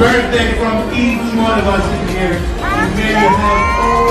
birthday from each one of us in here. And may you have all